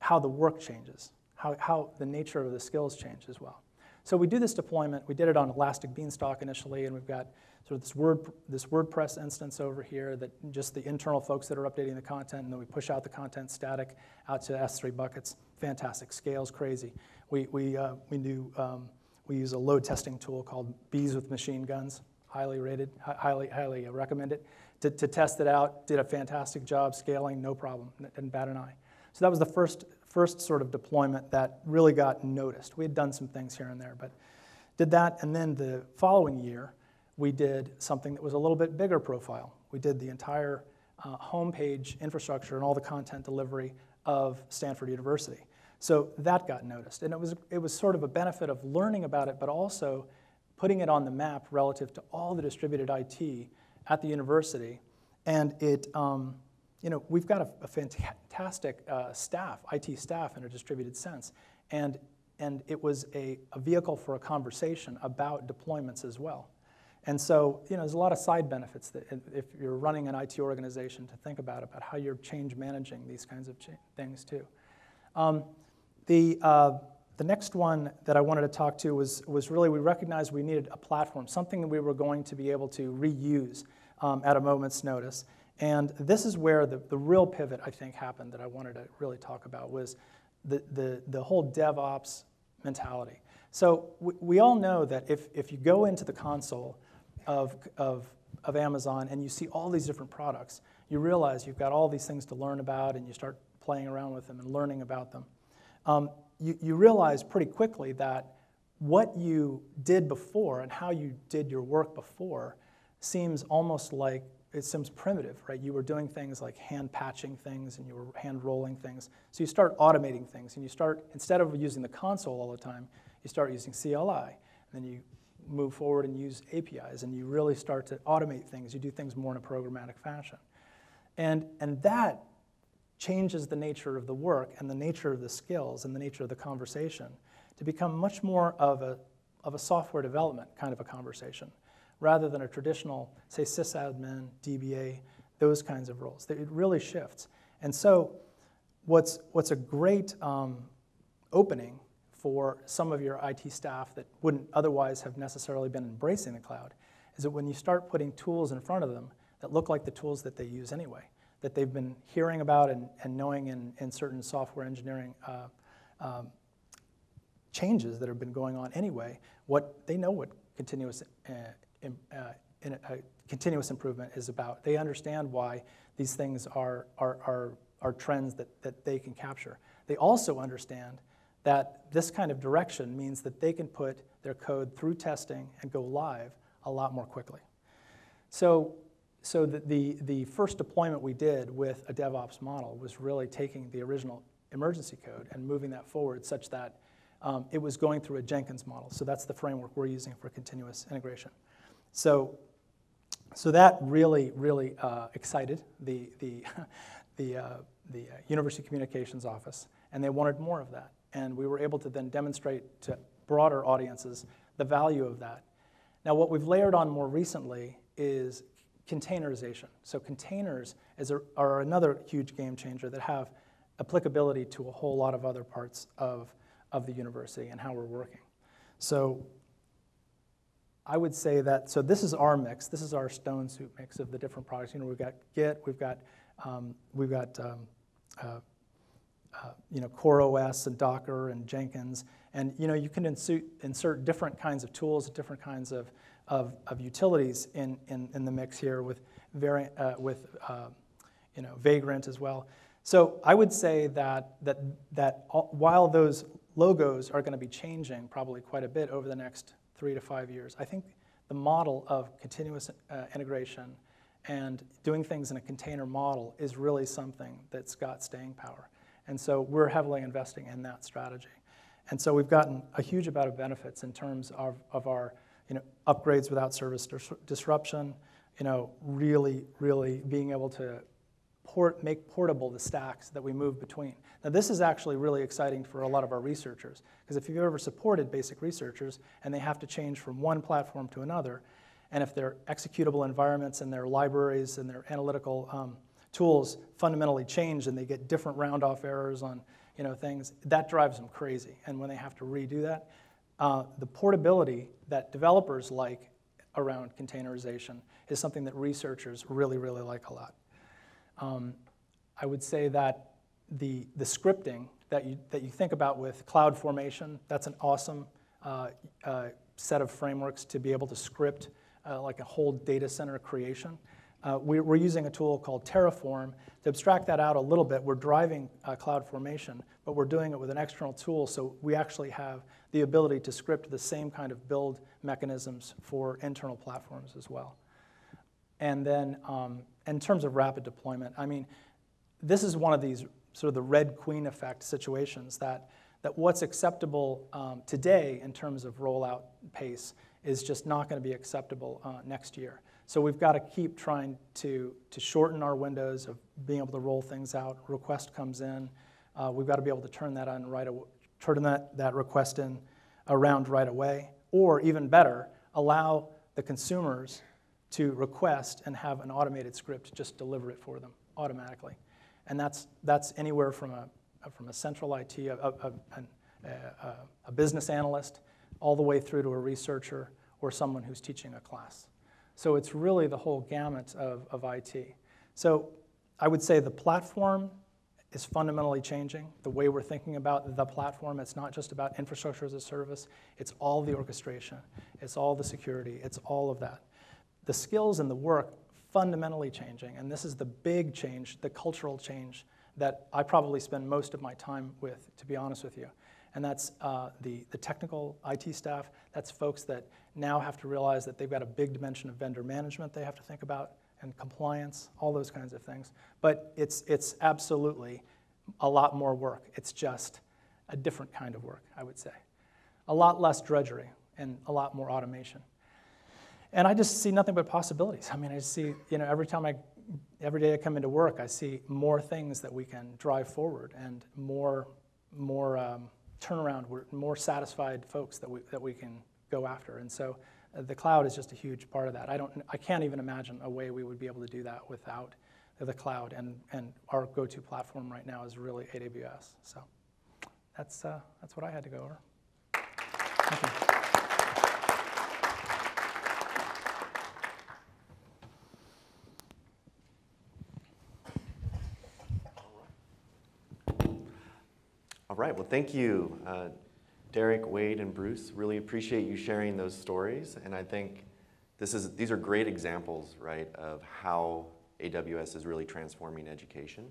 how the work changes how, how the nature of the skills change as well. So we do this deployment. We did it on Elastic Beanstalk initially, and we've got sort of this, Word, this WordPress instance over here that just the internal folks that are updating the content, and then we push out the content static out to S3 buckets. Fantastic, scales crazy. We, we, uh, we, do, um, we use a load testing tool called Bees with Machine Guns, highly rated, highly, highly recommended, to, to test it out. Did a fantastic job scaling, no problem, didn't bat an eye. So that was the first first sort of deployment that really got noticed. We had done some things here and there, but did that. And then the following year, we did something that was a little bit bigger profile. We did the entire uh, homepage infrastructure and all the content delivery of Stanford University. So that got noticed. And it was, it was sort of a benefit of learning about it, but also putting it on the map relative to all the distributed IT at the university. And it, um, you know, we've got a, a fantastic uh, staff, IT staff in a distributed sense. And, and it was a, a vehicle for a conversation about deployments as well. And so, you know, there's a lot of side benefits that if you're running an IT organization to think about, about how you're change managing these kinds of things too. Um, the, uh, the next one that I wanted to talk to was, was really we recognized we needed a platform, something that we were going to be able to reuse um, at a moment's notice. And this is where the, the real pivot, I think, happened that I wanted to really talk about was the, the, the whole DevOps mentality. So we, we all know that if, if you go into the console of, of, of Amazon and you see all these different products, you realize you've got all these things to learn about and you start playing around with them and learning about them. Um, you, you realize pretty quickly that what you did before and how you did your work before seems almost like it seems primitive, right? You were doing things like hand patching things and you were hand rolling things. So you start automating things and you start, instead of using the console all the time, you start using CLI. And then you move forward and use APIs and you really start to automate things. You do things more in a programmatic fashion. And, and that changes the nature of the work and the nature of the skills and the nature of the conversation to become much more of a, of a software development kind of a conversation rather than a traditional, say, sysadmin, DBA, those kinds of roles. It really shifts. And so, what's, what's a great um, opening for some of your IT staff that wouldn't otherwise have necessarily been embracing the cloud is that when you start putting tools in front of them that look like the tools that they use anyway, that they've been hearing about and, and knowing in, in certain software engineering uh, um, changes that have been going on anyway, what they know what continuous uh, uh, in a, continuous improvement is about. They understand why these things are, are, are, are trends that, that they can capture. They also understand that this kind of direction means that they can put their code through testing and go live a lot more quickly. So, so the, the, the first deployment we did with a DevOps model was really taking the original emergency code and moving that forward such that um, it was going through a Jenkins model. So that's the framework we're using for continuous integration. So, so that really, really uh, excited the, the, the, uh, the uh, University Communications Office, and they wanted more of that. And we were able to then demonstrate to broader audiences the value of that. Now, what we've layered on more recently is containerization. So containers a, are another huge game changer that have applicability to a whole lot of other parts of, of the university and how we're working. So I would say that, so this is our mix. This is our stone soup mix of the different products. You know, we've got Git, we've got, um, we've got um, uh, uh, you know, CoreOS and Docker and Jenkins. And, you know, you can insert, insert different kinds of tools, different kinds of, of, of utilities in, in, in, the mix here with, variant, uh, with uh, you know, Vagrant as well. So I would say that, that, that all, while those logos are going to be changing probably quite a bit over the next three to five years. I think the model of continuous uh, integration and doing things in a container model is really something that's got staying power. And so we're heavily investing in that strategy. And so we've gotten a huge amount of benefits in terms of, of our you know, upgrades without service dis disruption, you know, really, really being able to port, make portable the stacks that we move between. Now, this is actually really exciting for a lot of our researchers, because if you've ever supported basic researchers and they have to change from one platform to another, and if their executable environments and their libraries and their analytical um, tools fundamentally change and they get different round-off errors on you know, things, that drives them crazy. And when they have to redo that, uh, the portability that developers like around containerization is something that researchers really, really like a lot. Um, I would say that the, the scripting that you, that you think about with CloudFormation, that's an awesome uh, uh, set of frameworks to be able to script uh, like a whole data center creation. Uh, we, are using a tool called Terraform to abstract that out a little bit. We're driving uh, CloudFormation, but we're doing it with an external tool, so we actually have the ability to script the same kind of build mechanisms for internal platforms as well. And then um, in terms of rapid deployment, I mean, this is one of these sort of the Red Queen effect situations that, that what's acceptable um, today in terms of rollout pace is just not going to be acceptable uh, next year. So we've got to keep trying to, to shorten our windows of being able to roll things out. Request comes in, uh, we've got to be able to turn that on right turn that, that request in around right away, or even better, allow the consumers to request and have an automated script just deliver it for them automatically. And that's, that's anywhere from a, from a central IT, a, a, a, a business analyst, all the way through to a researcher or someone who's teaching a class. So it's really the whole gamut of, of IT. So I would say the platform is fundamentally changing. The way we're thinking about the platform, it's not just about infrastructure as a service, it's all the orchestration, it's all the security, it's all of that. The skills and the work fundamentally changing. And this is the big change, the cultural change that I probably spend most of my time with, to be honest with you. and that's uh, the, the technical IT staff. That's folks that now have to realize that they've got a big dimension of vendor management they have to think about and compliance, all those kinds of things. But it's, it's absolutely a lot more work. It's just a different kind of work, I would say. A lot less drudgery and a lot more automation. And I just see nothing but possibilities. I mean, I see, you know, every time I, every day I come into work, I see more things that we can drive forward and more, more um, turnaround, more satisfied folks that we, that we can go after. And so uh, the cloud is just a huge part of that. I don't, I can't even imagine a way we would be able to do that without the cloud. And, and our go-to platform right now is really AWS. So that's, uh, that's what I had to go over. Thank you. All right, well, thank you, uh, Derek, Wade, and Bruce. Really appreciate you sharing those stories. And I think this is, these are great examples, right, of how AWS is really transforming education.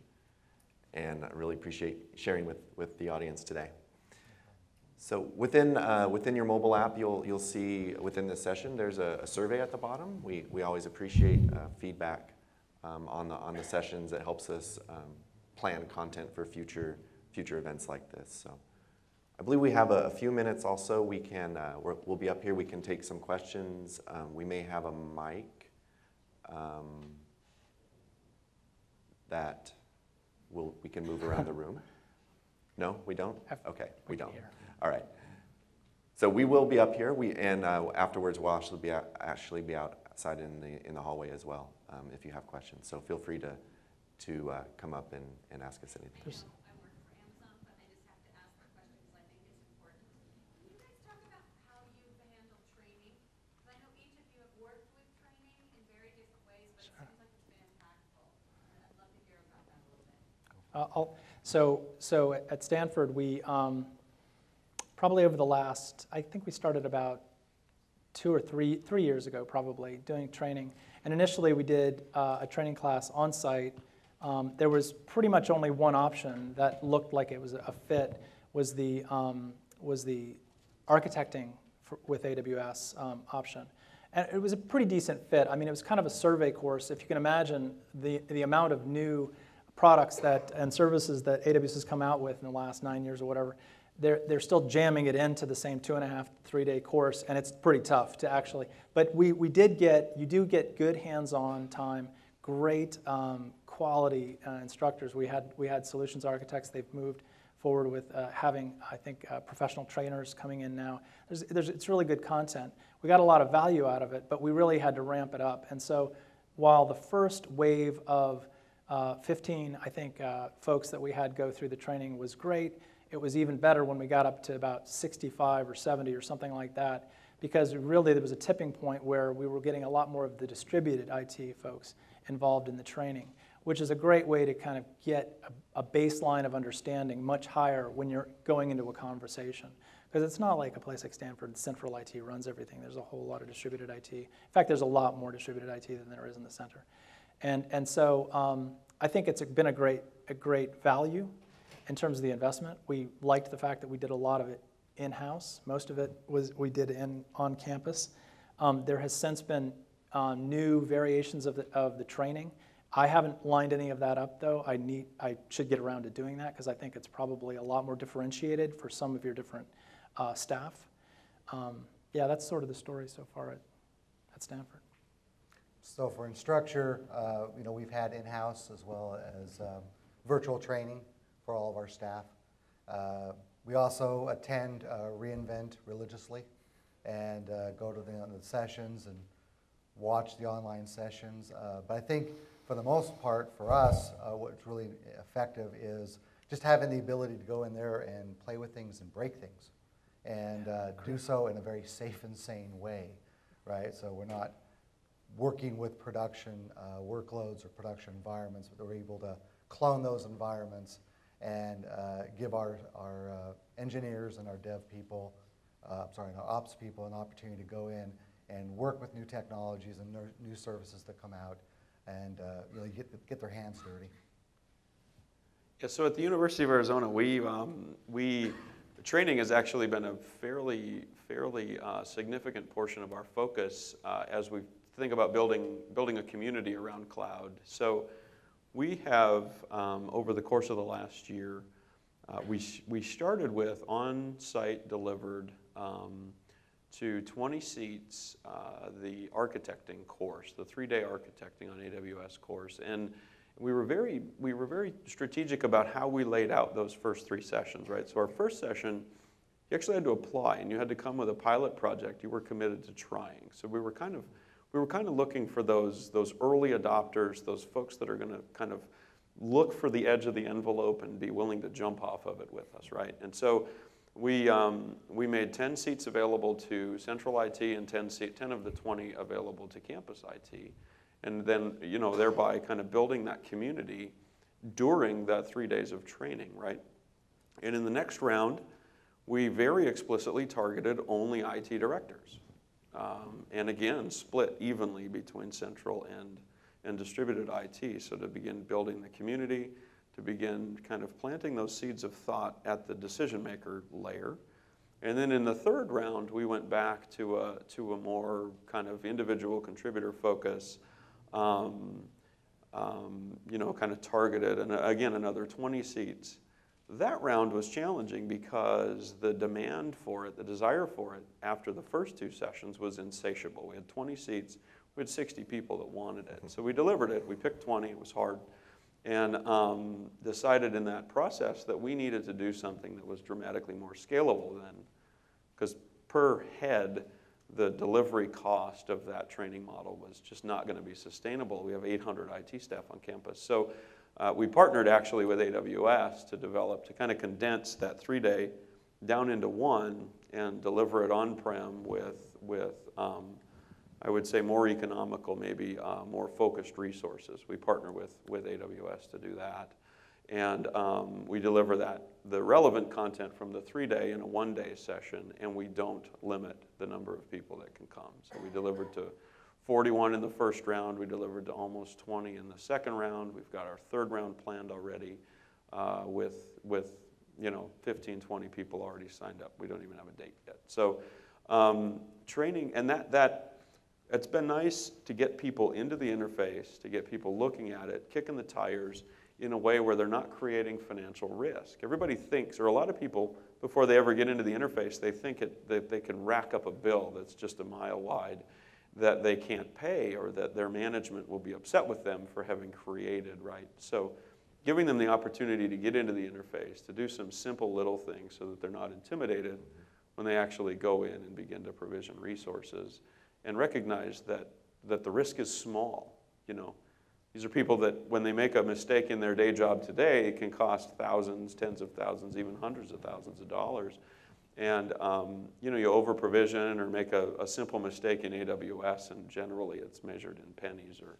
And I really appreciate sharing with, with the audience today. So within, uh, within your mobile app, you'll, you'll see within this session, there's a, a survey at the bottom. We, we always appreciate uh, feedback um, on, the, on the sessions. It helps us um, plan content for future, future events like this. So I believe we have a, a few minutes also. We can, uh, we're, we'll be up here. We can take some questions. Um, we may have a mic um, that we'll, we can move around the room. No, we don't? Have- Okay, we we don't. All right. So we will be up here, we, and uh, afterwards we'll actually be, out, actually be outside in the, in the hallway as well, um, if you have questions. So feel free to, to uh, come up and, and ask us anything. There's- I work for Amazon, but I just have to ask the question because I think it's important. Can you guys talk about how you've handled training? Because I know each of you have worked with training in very different ways, but it seems like it's been impactful. And I'd love to hear about that a little bit. Uh, So, so at Stanford, we, um, probably over the last, I think we started about two or three, three years ago probably, doing training. And initially, we did uh, a training class on-site. Um, There was pretty much only one option that looked like it was a fit, was the, um, was the architecting for- with AWS um, option. And it was a pretty decent fit. I mean, it was kind of a survey course. If you can imagine the, the amount of new products that, and services that AWS has come out with in the last nine years or whatever, they're, they're still jamming it into the same two and a half, three day course, and it's pretty tough to actually. But we, we did get, you do get good hands on time, great um, quality uh, instructors. We had, we had solutions architects, they've moved forward with uh, having, I think, uh, professional trainers coming in now. There's, there's, it's really good content. We got a lot of value out of it, but we really had to ramp it up. And so while the first wave of uh, 15, I think, uh, folks that we had go through the training was great. It was even better when we got up to about 65 or 70 or something like that, because really there was a tipping point where we were getting a lot more of the distributed IT folks involved in the training, which is a great way to kind of get a, a baseline of understanding much higher when you're going into a conversation. Because it's not like a place like Stanford, central IT runs everything. There's a whole lot of distributed IT. In fact, there's a lot more distributed IT than there is in the center. And, and so um, I think it's been a great, a great value in terms of the investment. We liked the fact that we did a lot of it in-house. Most of it was we did in, on campus. Um, there has since been uh, new variations of the, of the training. I haven't lined any of that up though. I need, I should get around to doing that because I think it's probably a lot more differentiated for some of your different uh, staff. Um, yeah, that's sort of the story so far at, at Stanford. So for Instructure, uh, you know, we've had in-house as well as um, virtual training for all of our staff. Uh, We also attend uh, reInvent religiously and uh, go to the the sessions and watch the online sessions. Uh, But I think for the most part, for us, uh, what's really effective is just having the ability to go in there and play with things and break things. And uh, do so in a very safe and sane way, right? So we're not working with production uh, workloads or production environments, but we're able to clone those environments and uh, give our, our uh, engineers and our dev people, uh, sorry, our ops people an opportunity to go in and work with new technologies and new services that come out and uh, really get, get their hands dirty. Yeah, so at the University of Arizona, we, um, we training has actually been a fairly, fairly uh, significant portion of our focus as we think about building, building a community around cloud. So we have, um, over the course of the last year, uh, we, we started with on-site delivered um, to 20 seats uh, the architecting course, the three-day architecting on AWS course, and we were very we were very strategic about how we laid out those first three sessions, right? So our first session, you actually had to apply, and you had to come with a pilot project you were committed to trying. So we were kind of we were kind of looking for those those early adopters, those folks that are going to kind of look for the edge of the envelope and be willing to jump off of it with us, right? And so we, um, we made 10 seats available to central IT and 10, seat, 10 of the 20 available to campus IT. And then, you know, thereby kind of building that community during that three days of training, right? And in the next round, we very explicitly targeted only IT directors. Um, and again, split evenly between central and, and distributed IT. So to begin building the community, to begin kind of planting those seeds of thought at the decision maker layer. And then in the third round, we went back to a, to a more kind of individual contributor focus, um, um, you know, kind of targeted, and again, another 20 seats. That round was challenging because the demand for it, the desire for it, after the first two sessions was insatiable. We had 20 seats, we had 60 people that wanted it. So we delivered it, we picked 20, it was hard and um, decided in that process that we needed to do something that was dramatically more scalable than, because per head, the delivery cost of that training model was just not going to be sustainable. We have 800 IT staff on campus. So uh, we partnered actually with AWS to develop, to kind of condense that three day down into one and deliver it on prem with, with um, I would say more economical, maybe uh, more focused resources. We partner with, with AWS to do that. And um, we deliver that, the relevant content from the three day in a one day session, and we don't limit the number of people that can come. So we delivered to 41 in the first round, we delivered to almost 20 in the second round. We've got our third round planned already uh, with, with you know, 15, 20 people already signed up. We don't even have a date yet. So um, training, and that, that it's been nice to get people into the interface, to get people looking at it, kicking the tires in a way where they're not creating financial risk. Everybody thinks, or a lot of people, before they ever get into the interface, they think it, that they can rack up a bill that's just a mile wide that they can't pay or that their management will be upset with them for having created, right? So giving them the opportunity to get into the interface, to do some simple little things so that they're not intimidated when they actually go in and begin to provision resources and recognize that, that the risk is small. You know, these are people that when they make a mistake in their day job today, it can cost thousands, tens of thousands, even hundreds of thousands of dollars. And um, you know, you over provision or make a, a, simple mistake in AWS, and generally it's measured in pennies or,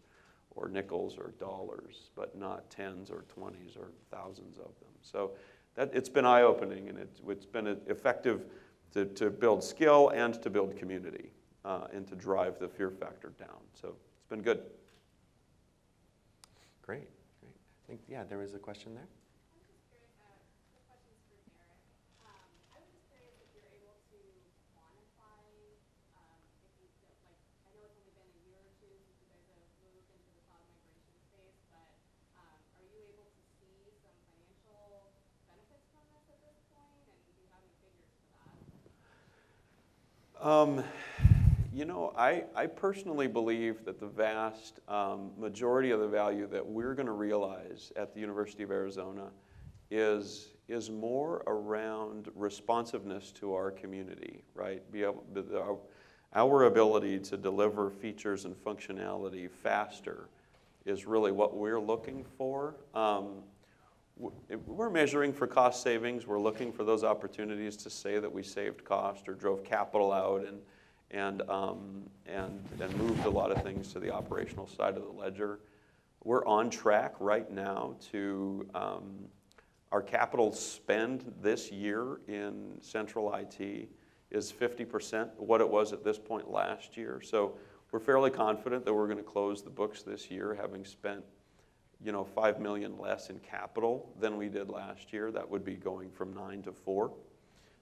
or nickels or dollars, but not tens or twenties or thousands of them. So that, it's been eye opening and it, it's been effective to, to build skill and to build community uh, and to drive the fear factor down. So it's been good. Great, great. I think, yeah, there was a question there. Um, you know, I, I personally believe that the vast um, majority of the value that we're going to realize at the University of Arizona is, is more around responsiveness to our community, right? Be able, our, our ability to deliver features and functionality faster is really what we're looking for. Um, we're measuring for cost savings. We're looking for those opportunities to say that we saved cost or drove capital out and, and, um, and, and moved a lot of things to the operational side of the ledger. We're on track right now to um, our capital spend this year in central IT is 50% what it was at this point last year. So we're fairly confident that we're going to close the books this year having spent you know, 5 million less in capital than we did last year. That would be going from 9 to 4.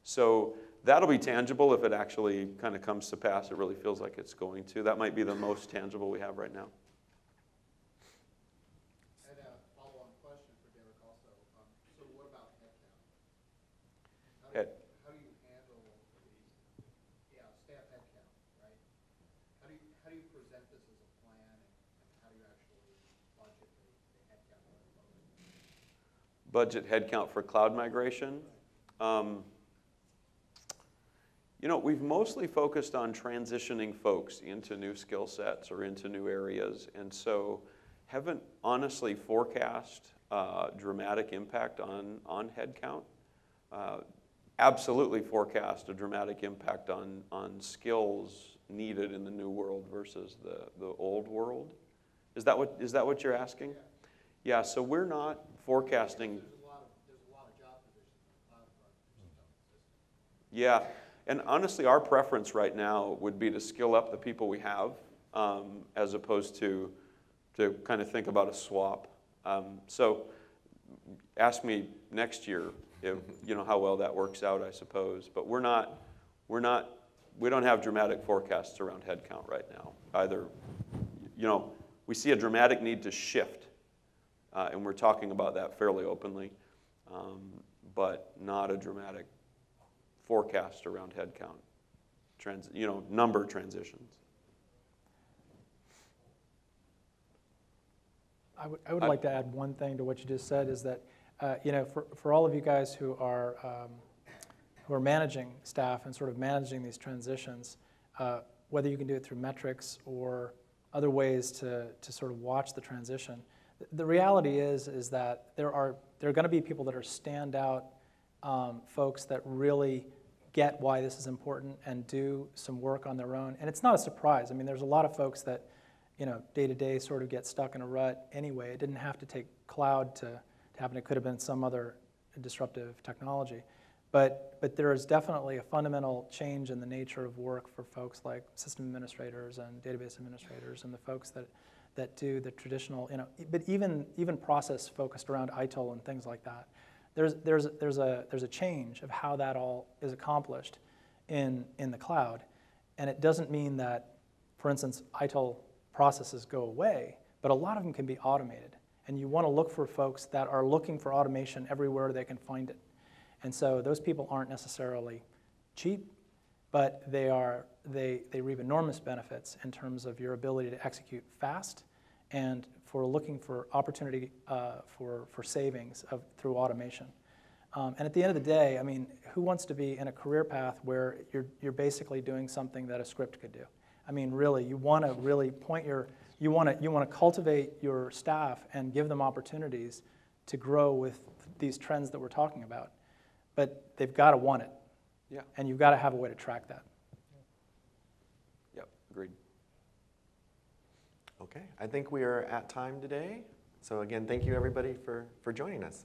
So that'll be tangible if it actually kind of comes to pass. It really feels like it's going to. That might be the most tangible we have right now. And a follow-on question for Derek also. Um, So what about headcount? How do you, Head- how do you handle the, yeah, staff headcount, right? How do you, how do you present this as a plan and and how do you actually budget the, the headcount going forward? Budget headcount for cloud migration. Um, You know, we've mostly focused on transitioning folks into new skill sets or into new areas, and so haven't honestly forecast uh, dramatic impact on, on headcount. Uh, Absolutely forecast a dramatic impact on, on skills needed in the new world versus the, the old world. Is that what, is that what you're asking? Yeah, so we're not forecasting. There's a lot of, there's a lot of job positions in the cloud environment, just don't exist. Yeah, and honestly, our preference right now would be to skill up the people we have, um, as opposed to, to kind of think about a swap. Um, so, ask me next year if, you know, how well that works out, I suppose. But we're not, we're not, we don't have dramatic forecasts around headcount right now. Either, you know, we see a dramatic need to shift, uh, and we're talking about that fairly openly, um, but not a dramatic forecast around headcount, trans, you know, number transitions. I would, I would I- like to add one thing to what you just said, is that, uh, you know, for, for all of you guys who are, um, who are managing staff and sort of managing these transitions, uh, whether you can do it through metrics or other ways to, to sort of watch the transition, the reality is, is that there are, there are going to be people that are standout um, folks that really get why this is important and do some work on their own. And it's not a surprise. I mean, there's a lot of folks that, you know, day to day sort of get stuck in a rut anyway. It didn't have to take cloud to, to happen. It could have been some other disruptive technology. But, but there is definitely a fundamental change in the nature of work for folks like system administrators and database administrators and the folks that, that do the traditional, you know, but even, even process focused around ITIL and things like that. There's, there's, there's, a, there's a change of how that all is accomplished in, in the cloud. And it doesn't mean that, for instance, ITIL processes go away, but a lot of them can be automated. And you want to look for folks that are looking for automation everywhere they can find it. And so those people aren't necessarily cheap, but they, are, they, they reap enormous benefits in terms of your ability to execute fast and for looking for opportunity uh, for, for savings of, through automation. Um, and at the end of the day, I mean, who wants to be in a career path where you're, you're basically doing something that a script could do? I mean, really, you want to really point your, you want to, you want to cultivate your staff and give them opportunities to grow with these trends that we're talking about. But they've got to want it, Yeah, and you've got to have a way to track that. Okay, I think we are at time today. So again, thank you everybody for, for joining us.